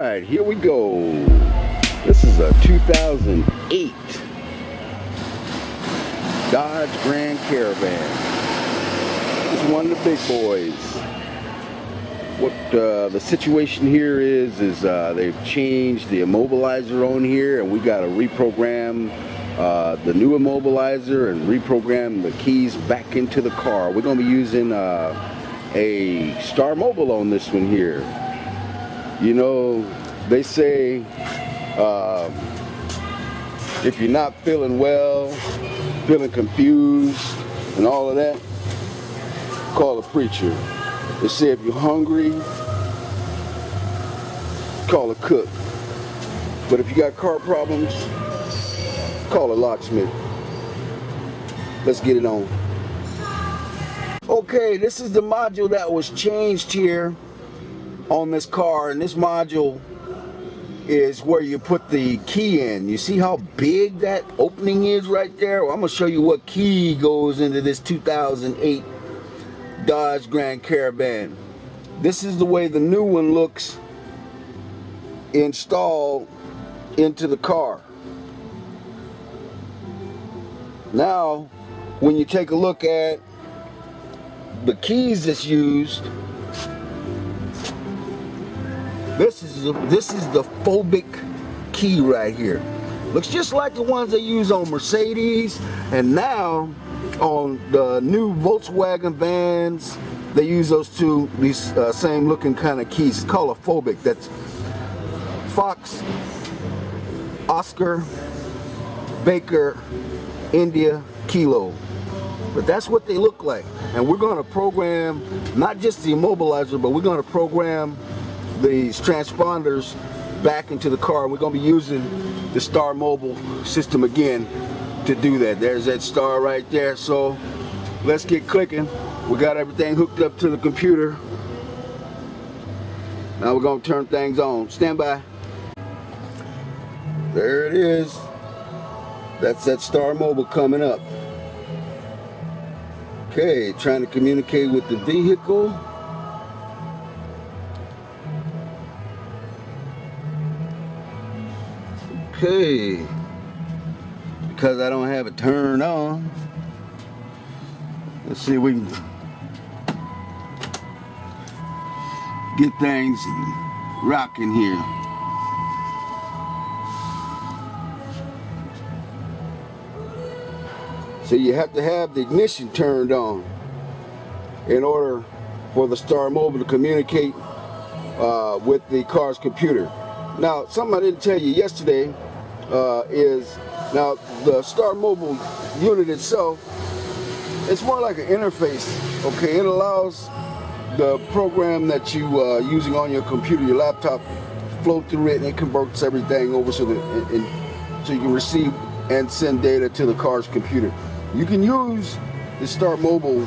All right, here we go. This is a 2008 Dodge Grand Caravan. It's one of the big boys. What uh, the situation here is, is uh, they've changed the immobilizer on here and we got to reprogram uh, the new immobilizer and reprogram the keys back into the car. We're going to be using uh, a Star Mobile on this one here. You know, they say uh, if you're not feeling well, feeling confused, and all of that, call a preacher. They say if you're hungry, call a cook. But if you got car problems, call a locksmith. Let's get it on. Okay, this is the module that was changed here on this car and this module is where you put the key in. You see how big that opening is right there? Well, I'm going to show you what key goes into this 2008 Dodge Grand Caravan. This is the way the new one looks installed into the car. Now, when you take a look at the keys that's used, this is the FOBIK key right here. Looks just like the ones they use on Mercedes, and now on the new Volkswagen vans, they use those two these uh, same looking kind of keys. It's called a FOBIK. That's Fox, Oscar, Baker, India, Kilo. But that's what they look like. And we're going to program not just the immobilizer, but we're going to program these transponders back into the car. We're going to be using the Star Mobile system again to do that. There's that star right there. So let's get clicking. We got everything hooked up to the computer. Now we're going to turn things on. Stand by. There it is. That's that Star Mobile coming up. Okay, trying to communicate with the vehicle. Okay. Because I don't have it turned on. Let's see if we can get things rocking here. So you have to have the ignition turned on in order for the Star Mobile to communicate uh, with the car's computer. Now, something I didn't tell you yesterday uh, is now the Star Mobile unit itself, it's more like an interface, okay? It allows the program that you are uh, using on your computer, your laptop, flow through it and it converts everything over so that it, it, so you can receive and send data to the car's computer. You can use the Star Mobile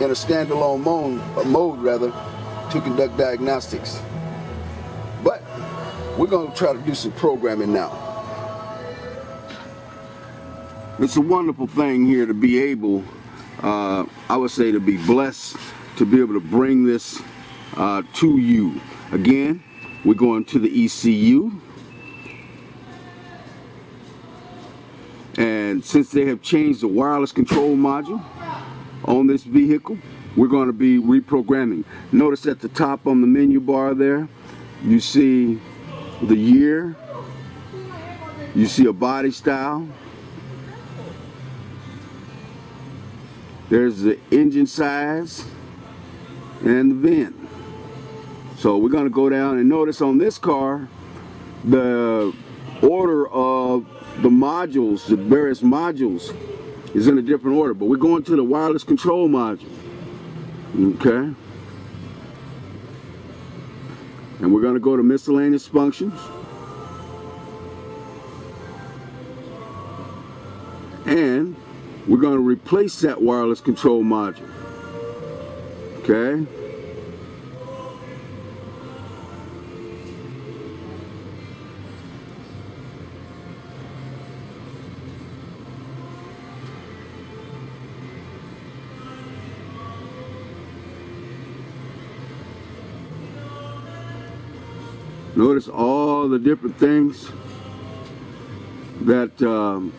in a standalone mode, mode rather, to conduct diagnostics. But we're going to try to do some programming now. It's a wonderful thing here to be able, uh, I would say to be blessed to be able to bring this uh, to you. Again, we're going to the ECU. And since they have changed the wireless control module on this vehicle, we're going to be reprogramming. Notice at the top on the menu bar there, you see the year, you see a body style, there's the engine size and the vent. So we're going to go down and notice on this car, the order of the modules, the various modules, is in a different order. But we're going to the wireless control module. Okay. And we're going to go to miscellaneous functions. And we're going to replace that wireless control module. Okay. Notice all the different things that um,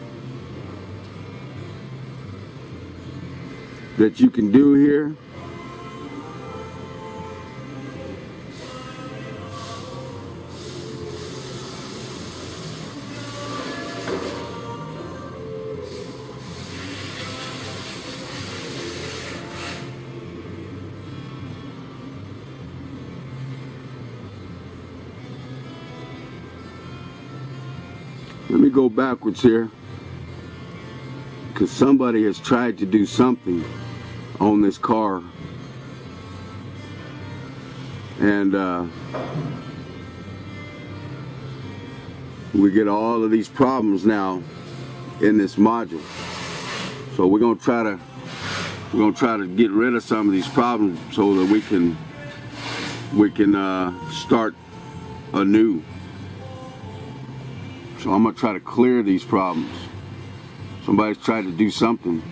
that you can do here. Let me go backwards here. Because somebody has tried to do something on this car. And uh, we get all of these problems now in this module. So we're gonna try to we're gonna try to get rid of some of these problems so that we can we can uh, start anew. So I'm gonna try to clear these problems. Somebody's tried to do something.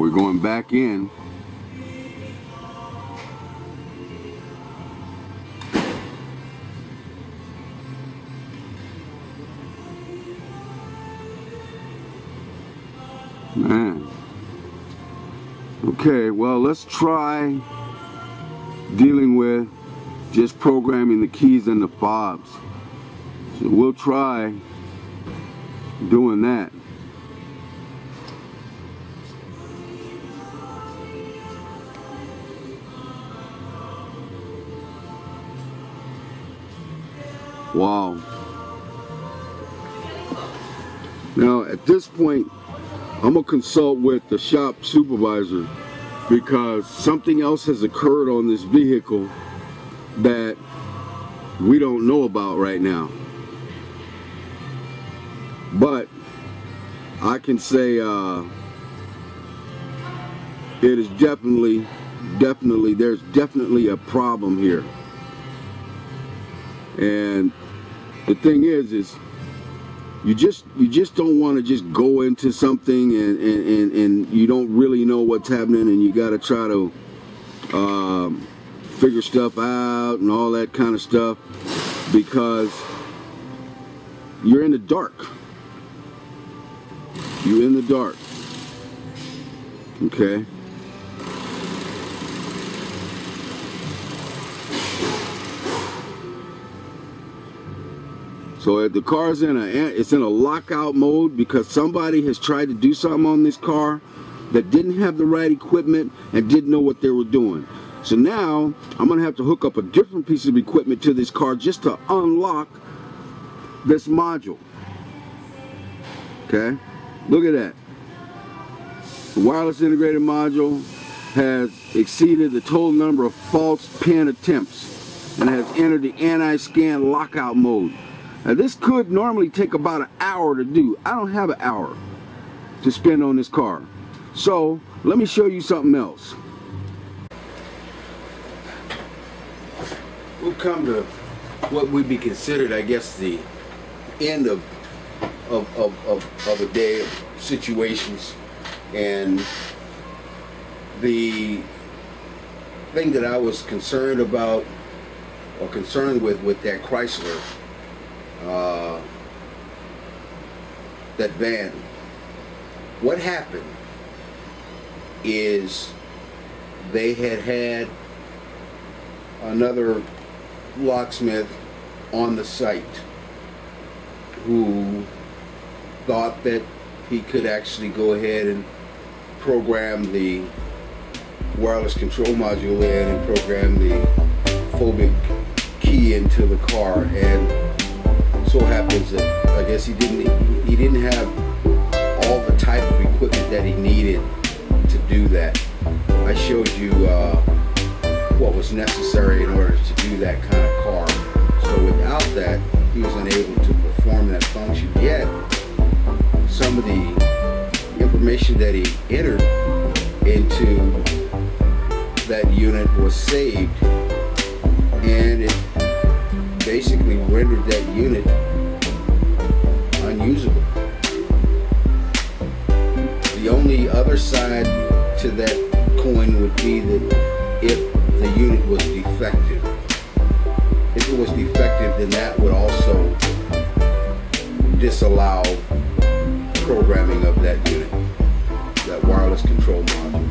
We're going back in. Man. Okay, well, let's try dealing with just programming the keys and the fobs. So we'll try doing that. Wow. Now, at this point, I'm gonna consult with the shop supervisor because something else has occurred on this vehicle that we don't know about right now. But I can say uh, it is definitely, definitely, there's definitely a problem here. And the thing is, is you just you just don't want to just go into something and, and, and, and, you don't really know what's happening and you got to try to um, figure stuff out and all that kind of stuff because you're in the dark. You're in the dark. Okay. So if the car's in a it's in a lockout mode because somebody has tried to do something on this car that didn't have the right equipment and didn't know what they were doing. So now I'm gonna have to hook up a different piece of equipment to this car just to unlock this module. Okay, look at that. The wireless integrated module has exceeded the total number of false pin attempts and has entered the anti-scan lockout mode. Now this could normally take about an hour to do. I don't have an hour to spend on this car. So let me show you something else. We'll come to what would be considered, I guess, the end of of, of, of, of a day of situations. And the thing that I was concerned about or concerned with with that Chrysler uh, that van. What happened is they had had another locksmith on the site who thought that he could actually go ahead and program the wireless control module in and program the FOBIK key into the car and so happens that I guess he didn't he didn't have all the type of equipment that he needed to do that. I showed you uh, what was necessary in order to do that kind of car. So without that, he was unable to perform that function. Yet, some of the information that he entered into that unit was saved rendered that unit unusable. The only other side to that coin would be that if the unit was defective, if it was defective, then that would also disallow programming of that unit, that wireless control module.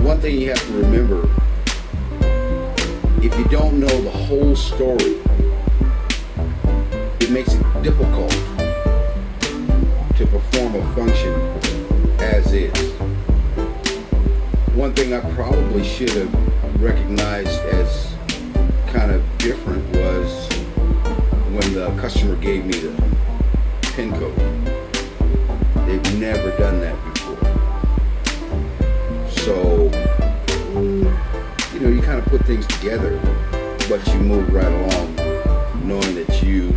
One thing you have to remember if you don't know the whole story, it makes it difficult to perform a function as is. One thing I probably should have recognized as kind of different was when the customer gave me the pin code. Things together, but you move right along knowing that you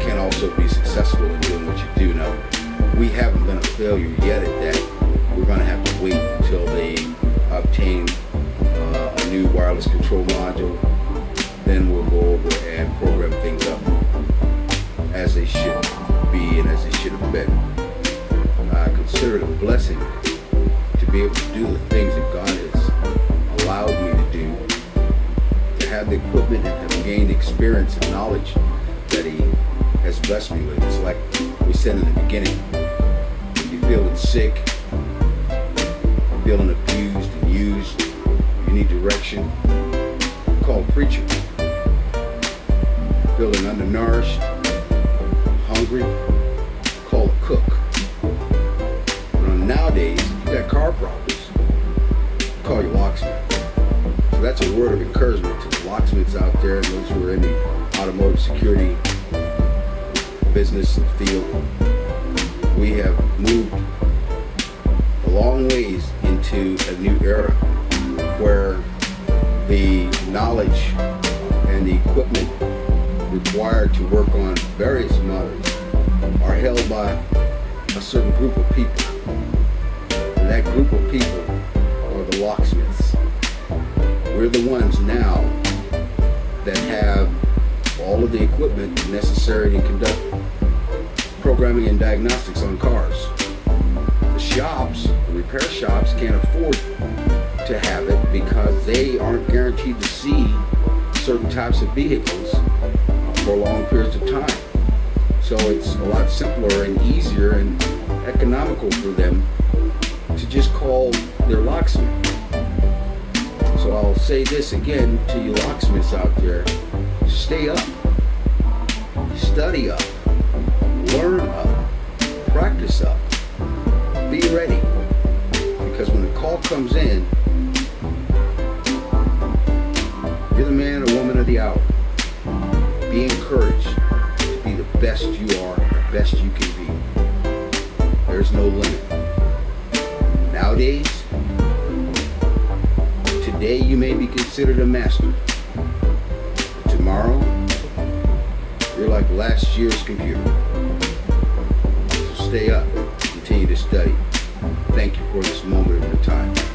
can also be successful in doing what you do. Now, we haven't been a failure yet at that. We're going to have to wait until they obtain uh, a new wireless control module. Then we'll go over and program things up as they should be and as they should have been. I consider it a blessing to be able to do the equipment and have gained experience and knowledge that He has blessed me with. It's like we said in the beginning, when you're feeling sick, feeling abused and used, you need direction, call a preacher. Feeling undernourished, hungry, call a cook. Now, nowadays, if you got car problems, call your locksmith. So that's a word of encouragement to locksmiths out there and those who are in the automotive security business field. We have moved a long ways into a new era where the knowledge and the equipment required to work on various models are held by a certain group of people. And that group of people are the locksmiths. We're the ones now that have all of the equipment necessary to conduct programming and diagnostics on cars. The shops, the repair shops, can't afford to have it because they aren't guaranteed to see certain types of vehicles for long periods of time. So it's a lot simpler and easier and economical for them to just call their locksmith. So I'll say this again to you locksmiths out there. Stay up. Study up. Learn up. Practice up. Be ready. Because when the call comes in, you're the man or woman of the hour. Be encouraged to be the best you are, the best you can be. There's no limit. Nowadays, today you may be considered a master. Tomorrow, you're like last year's computer. So stay up, continue to study. Thank you for this moment of your time.